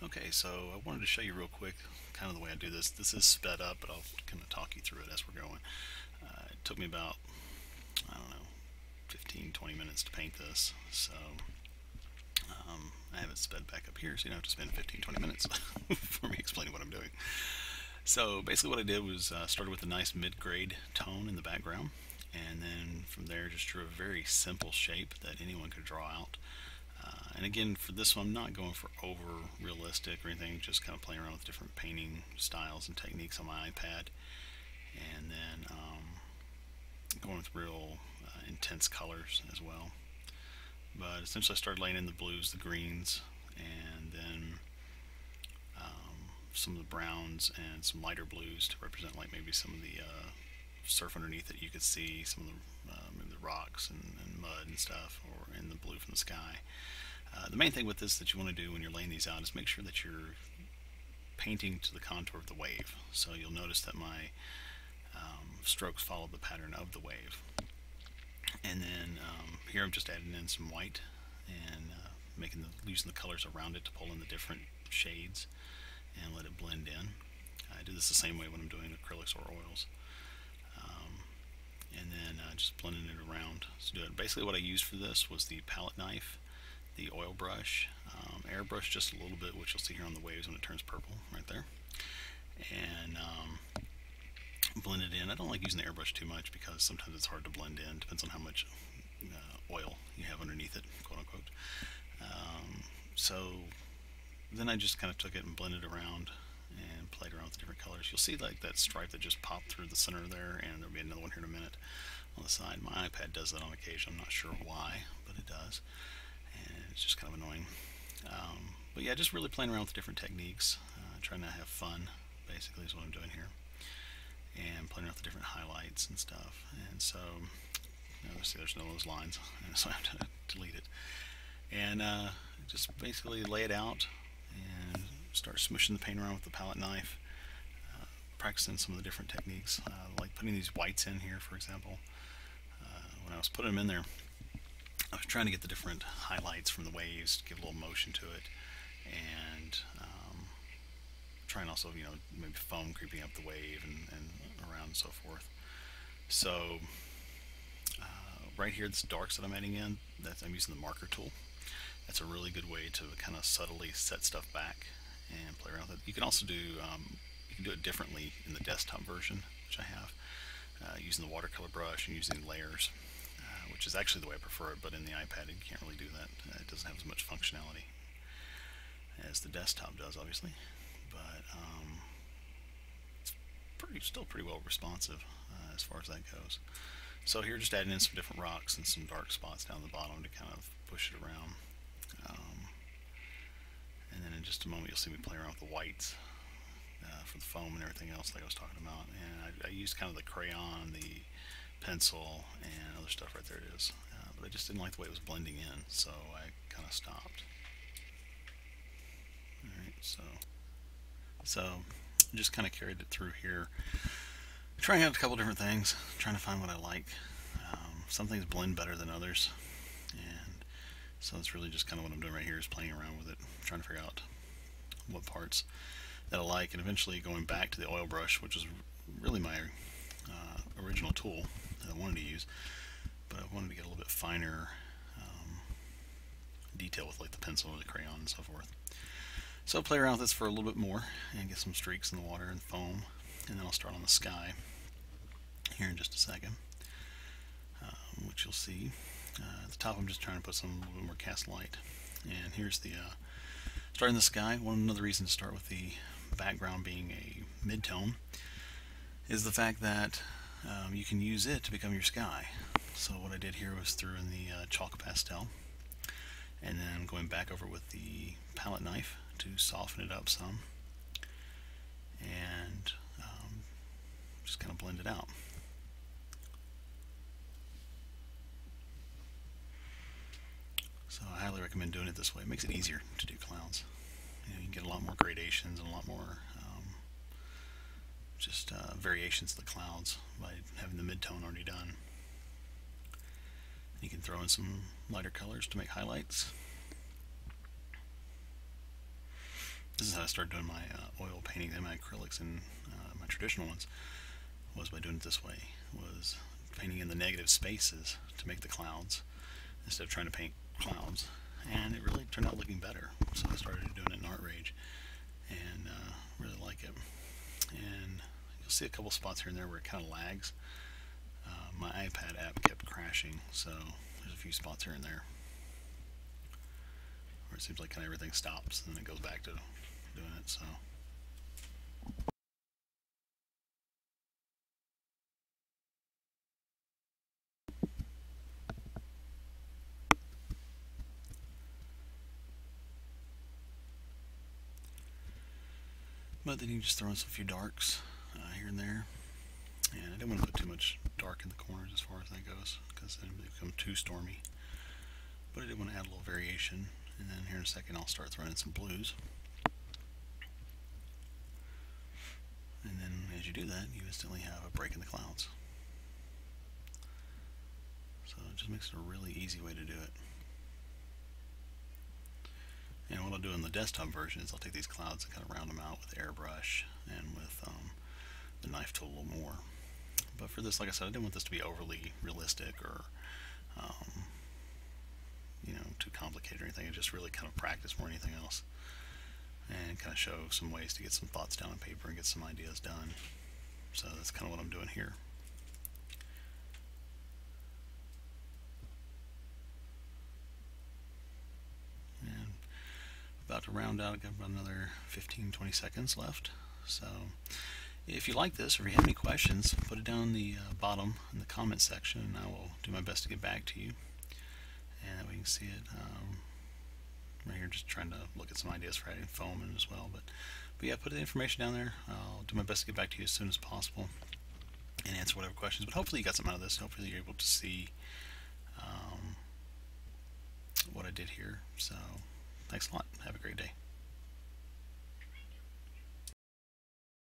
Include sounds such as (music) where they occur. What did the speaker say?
Okay, so I wanted to show you real quick kind of the way I do this. This is sped up, but I'll kind of talk you through it as we're going. Uh, it took me about, I don't know, 15, 20 minutes to paint this, so um, I have it sped back up here so you don't have to spend 15, 20 minutes (laughs) for me explaining what I'm doing. So basically what I did was uh, started with a nice mid-grade tone in the background, and then from there just drew a very simple shape that anyone could draw out. Uh, and again, for this one, I'm not going for over realistic or anything, just kind of playing around with different painting styles and techniques on my iPad. And then um, going with real uh, intense colors as well. But essentially, I started laying in the blues, the greens, and then um, some of the browns and some lighter blues to represent like maybe some of the uh, surf underneath that you could see, some of the, um, the rocks and, and, mud and stuff, or in the blue from the sky. Uh, the main thing with this that you want to do when you're laying these out is make sure that you're painting to the contour of the wave. So you'll notice that my um, strokes follow the pattern of the wave. And then um, here I'm just adding in some white and uh, making the using the colors around it to pull in the different shades and let it blend in. I do this the same way when I'm doing acrylics or oils. Um, and then uh, just blending it around it. Basically what I used for this was the palette knife the oil brush, um, airbrush just a little bit, which you'll see here on the waves when it turns purple right there. And um, blend it in. I don't like using the airbrush too much because sometimes it's hard to blend in. Depends on how much uh, oil you have underneath it, quote unquote. Um, so then I just kind of took it and blended around and played around with different colors. You'll see like that stripe that just popped through the center there, and there'll be another one here in a minute on the side. My iPad does that on occasion. I'm not sure why, but it does it's just kind of annoying. Um, but yeah, just really playing around with different techniques, uh, trying to have fun, basically, is what I'm doing here. And playing around with the different highlights and stuff. And so, you know, see, there's no those lines, (laughs) so I have to (laughs) delete it. And uh, just basically lay it out and start smushing the paint around with the palette knife. Uh, practicing some of the different techniques, uh, like putting these whites in here, for example. Uh, when I was putting them in there, I was trying to get the different highlights from the waves, to give a little motion to it, and um, trying also, you know, maybe foam creeping up the wave and, and around and so forth. So uh, right here, this darks that I'm adding in, that's I'm using the marker tool. That's a really good way to kind of subtly set stuff back and play around with it. You can also do um, you can do it differently in the desktop version, which I have, uh, using the watercolor brush and using layers which is actually the way I prefer it, but in the iPad you can't really do that. It doesn't have as much functionality as the desktop does, obviously, but um, it's pretty, still pretty well responsive uh, as far as that goes. So here just adding in some different rocks and some dark spots down the bottom to kind of push it around. Um, and then in just a moment you'll see me play around with the whites uh, for the foam and everything else like I was talking about. And I, I used kind of the crayon, the pencil and other stuff right there it is. Uh, but I just didn't like the way it was blending in so I kind of stopped. Alright so so just kind of carried it through here. Trying out a couple different things trying to find what I like. Um, some things blend better than others and so it's really just kind of what I'm doing right here is playing around with it trying to figure out what parts that I like and eventually going back to the oil brush which is really my uh, original tool that I wanted to use, but I wanted to get a little bit finer um, detail with like the pencil or the crayon and so forth. So I'll play around with this for a little bit more and get some streaks in the water and foam, and then I'll start on the sky here in just a second, um, which you'll see. Uh, at the top I'm just trying to put some a little bit more cast light. And here's the uh, starting the sky. One another reason to start with the background being a mid-tone is the fact that um, you can use it to become your sky. So what I did here was threw in the uh, chalk pastel and then I'm going back over with the palette knife to soften it up some and um, just kind of blend it out. So I highly recommend doing it this way. It makes it easier to do clouds. You, know, you can get a lot more gradations and a lot more just uh, variations of the clouds by having the midtone already done. You can throw in some lighter colors to make highlights. this is how I started doing my uh, oil painting and my acrylics and uh, my traditional ones was by doing it this way was painting in the negative spaces to make the clouds instead of trying to paint clouds and it really turned out looking better so I started doing it in ArtRage and uh, really like it and you'll see a couple spots here and there where it kind of lags. Uh, my iPad app kept crashing so there's a few spots here and there where it seems like kind of everything stops and then it goes back to doing it so. But then you just throw in some few darks and there. And I didn't want to put too much dark in the corners as far as that goes, because then it become too stormy. But I did want to add a little variation. And then here in a second I'll start throwing in some blues. And then as you do that, you instantly have a break in the clouds. So it just makes it a really easy way to do it. And what I'll do in the desktop version is I'll take these clouds and kind of round them out with airbrush and with um, the knife tool a little more. But for this, like I said, I didn't want this to be overly realistic or um, you know too complicated or anything. It just really kind of practice more than anything else, and kind of show some ways to get some thoughts down on paper and get some ideas done. So that's kind of what I'm doing here. And about to round out. I've got about another 15 20 seconds left. So if you like this or if you have any questions, put it down in the uh, bottom in the comment section and I will do my best to get back to you. And we can see it um, right here, just trying to look at some ideas for adding foam in as well. But, but yeah, put the information down there. I'll do my best to get back to you as soon as possible and answer whatever questions. But hopefully you got something out of this. Hopefully you're able to see um, what I did here. So Thanks a lot. Have a great day.